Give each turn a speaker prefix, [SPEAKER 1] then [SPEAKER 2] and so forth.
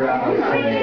[SPEAKER 1] That's